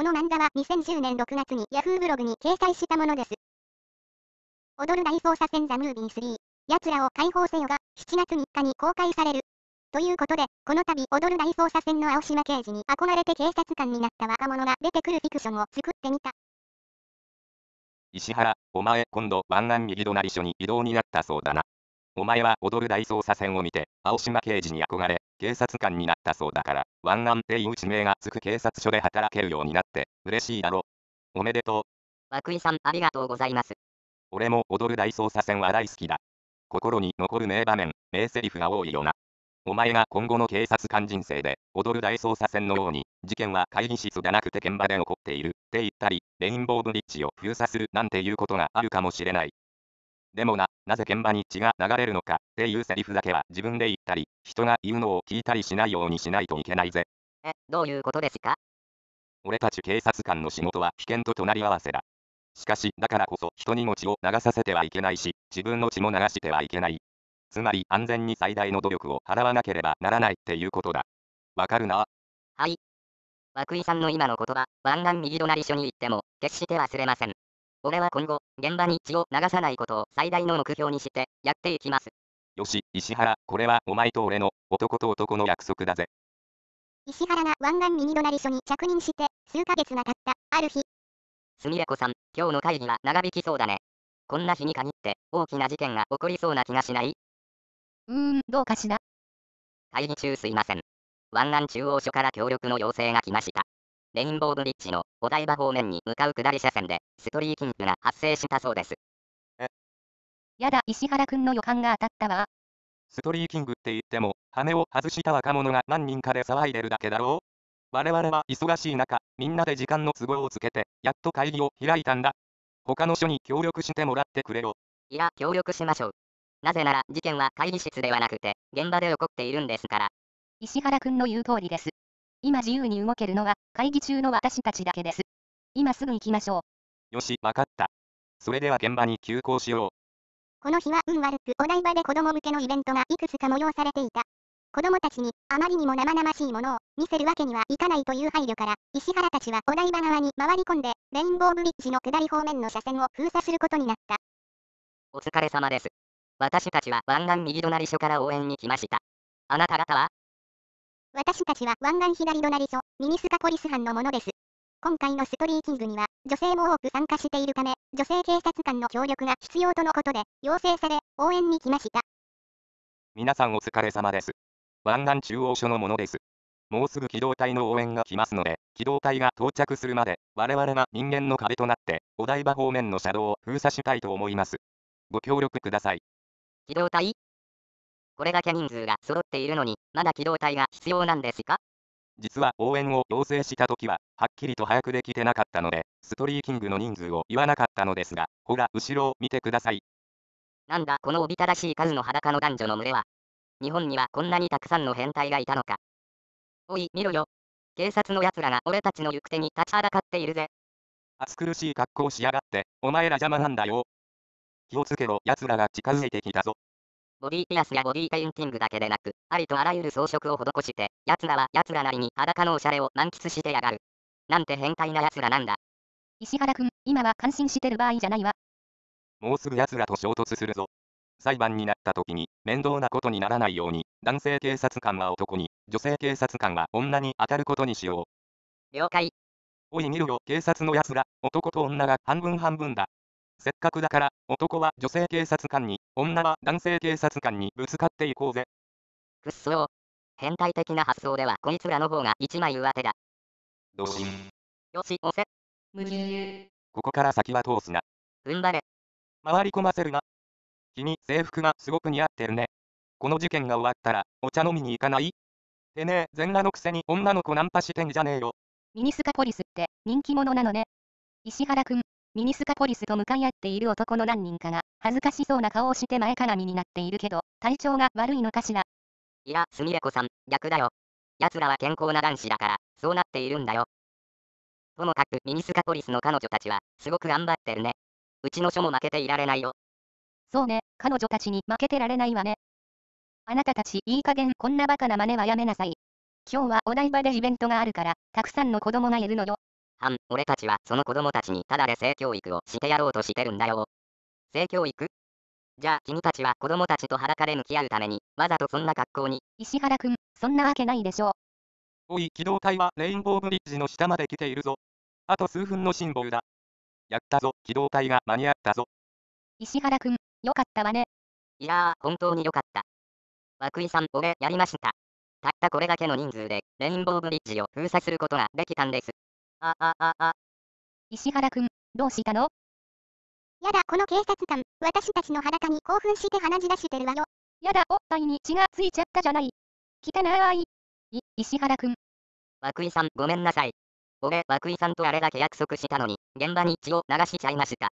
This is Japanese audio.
この漫画は2010年6月に Yahoo ブログに掲載したものです。踊る大捜査線ザムービー3、奴らを解放せよが7月3日に公開される。ということで、この度、踊る大捜査線の青島刑事に憧れて警察官になった若者が出てくるフィクションを作ってみた。石原、お前今度湾岸右隣署に移動になったそうだな。お前は踊る大捜査線を見て、青島刑事に憧れ、警察官になったそうだから、湾岸っていう地名がつく警察署で働けるようになって、嬉しいだろ。おめでとう。涌井さん、ありがとうございます。俺も踊る大捜査線は大好きだ。心に残る名場面、名台詞が多いよな。お前が今後の警察官人生で、踊る大捜査線のように、事件は会議室じゃなくて現場で起こっている、って言ったり、レインボーブリッジを封鎖するなんていうことがあるかもしれない。でもな、なぜ現場に血が流れるのかっていうセリフだけは自分で言ったり、人が言うのを聞いたりしないようにしないといけないぜ。え、どういうことですか？俺たち警察官の仕事は危険と隣り合わせだ。しかし、だからこそ人にも血を流させてはいけないし、自分の血も流してはいけない。つまり安全に最大の努力を払わなければならないっていうことだ。わかるな？はい。涌井さんの今の言葉、湾岸右隣署に行っても、決して忘れません。俺は今後、現場に血を流さないことを最大の目標にして、やっていきます。よし、石原、これはお前と俺の、男と男の約束だぜ。石原が湾岸右隣署に着任して、数ヶ月が経った、ある日。すみれ子さん、今日の会議は長引きそうだね。こんな日に限って、大きな事件が起こりそうな気がしない？うーん、どうかしら。会議中すいません。湾岸中央署から協力の要請が来ました。レインボーブリッジのお台場方面に向かう下り車線でストリーキングが発生したそうです。え？やだ、石原くんの予感が当たったわ。ストリーキングって言っても、羽を外した若者が何人かで騒いでるだけだろう？我々は忙しい中、みんなで時間の都合をつけて、やっと会議を開いたんだ。他の署に協力してもらってくれよ。いや、協力しましょう。なぜなら事件は会議室ではなくて現場で起こっているんですから。石原くんの言う通りです。今自由に動けるのは会議中の私たちだけです。今すぐ行きましょう。よし、わかった。それでは現場に急行しよう。この日は運悪くお台場で子供向けのイベントがいくつか催されていた。子供たちにあまりにも生々しいものを見せるわけにはいかないという配慮から、石原たちはお台場側に回り込んで、レインボーブリッジの下り方面の車線を封鎖することになった。お疲れ様です。私たちは湾岸右隣署から応援に来ました。あなた方は私たちは湾岸左隣署、ミニスカポリス班のものです。今回のストリーキングには、女性も多く参加しているため、女性警察官の協力が必要とのことで、要請され、応援に来ました。皆さんお疲れ様です。湾岸中央署のものです。もうすぐ機動隊の応援が来ますので、機動隊が到着するまで、我々が人間の壁となって、お台場方面の車道を封鎖したいと思います。ご協力ください。機動隊これだけ人数が揃っているのに、まだ機動隊が必要なんですか？実は応援を要請した時は、はっきりと早くできてなかったので、ストリーキングの人数を言わなかったのですが、ほら、後ろを見てください。なんだ、このおびただしい数の裸の男女の群れは？日本にはこんなにたくさんの変態がいたのか？おい、見ろよ。警察の奴らが俺たちの行く手に立ちはだかっているぜ。暑苦しい格好しやがって、お前ら邪魔なんだよ。気をつけろ、奴らが近づいてきたぞ。ボディピアスやボディペインティングだけでなく、ありとあらゆる装飾を施して、奴らは奴らなりに裸のおしゃれを満喫してやがる。なんて変態な奴らなんだ。石原くん、今は感心してる場合じゃないわ。もうすぐ奴らと衝突するぞ。裁判になった時に面倒なことにならないように、男性警察官は男に、女性警察官は女に当たることにしよう。了解。おい見ろよ、警察の奴ら、男と女が半分半分だ。せっかくだから、男は女性警察官に、女は男性警察官にぶつかっていこうぜ。くっそー。変態的な発想ではこいつらの方が一枚上手だ。同心。よし、押せ。無理ここから先は通すな。踏ん張れ。回り込ませるな。君、制服がすごく似合ってるね。この事件が終わったら、お茶飲みに行かない？てねえ、全裸のくせに女の子ナンパしてんじゃねえよ。ミニスカポリスって人気者なのね。石原くん、ミニスカポリスと向かい合っている男の何人かが、恥ずかしそうな顔をして前かがみになっているけど、体調が悪いのかしら。いや、すみれ子さん、逆だよ。奴らは健康な男子だから、そうなっているんだよ。ともかく、ミニスカポリスの彼女たちは、すごく頑張ってるね。うちの署も負けていられないよ。そうね、彼女たちに負けてられないわね。あなたたち、いい加減こんなバカな真似はやめなさい。今日はお台場でイベントがあるから、たくさんの子供がいるのよ。はん、俺たちはその子供たちにただで性教育をしてやろうとしてるんだよ。性教育？じゃあ君たちは子供たちと裸で向き合うために、わざとそんな格好に、石原くん、そんなわけないでしょ。おい、機動隊はレインボーブリッジの下まで来ているぞ。あと数分の辛抱だ。やったぞ、機動隊が間に合ったぞ。石原くん、よかったわね。いやー、本当によかった。涌井さん、俺、やりました。たったこれだけの人数で、レインボーブリッジを封鎖することができたんです。あ、あ、あ、あ、石原くん、どうしたの？やだ、この警察官、私たちの裸に興奮して鼻血出してるわよ。やだ、おっぱいに血がついちゃったじゃない。汚い。い、石原くん、涌井さん、ごめんなさい。俺、涌井さんとあれだけ約束したのに、現場に血を流しちゃいました。